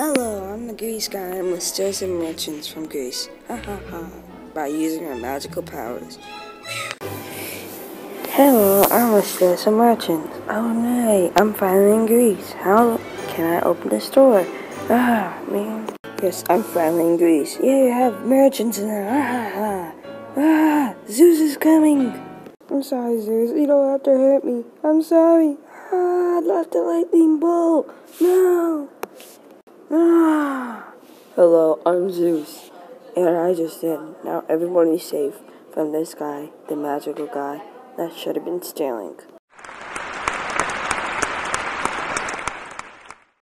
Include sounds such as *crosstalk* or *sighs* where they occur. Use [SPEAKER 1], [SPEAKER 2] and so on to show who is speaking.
[SPEAKER 1] Hello, I'm the Grease guy. I'm gonna steal some merchants from Greece. Ha ha ha. By using our magical powers. Hello, I'm gonna steal merchants. Oh no, I'm finally in Greece. How can I open the store? Ah, man. Yes, I'm finally in Greece. Yeah, you have merchants in there. Ah ha. Ah, Zeus is coming. I'm sorry, Zeus. You don't have to hurt me. I'm sorry. Ah, I left the lightning bolt. No. *sighs* Hello, I'm Zeus. And I just did. Now everybody's safe from this guy, the magical guy that should have been stealing.